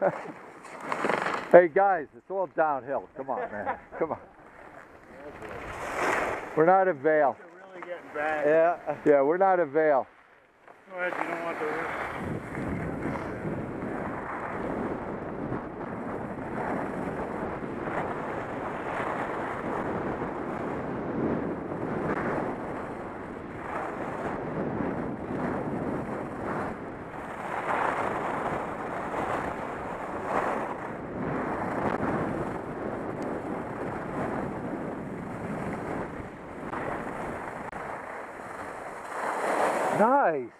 hey guys, it's all downhill. Come on, man. Come on. We're not at Vail. Really. Yeah. Yeah, we're not Vail. Go Nice.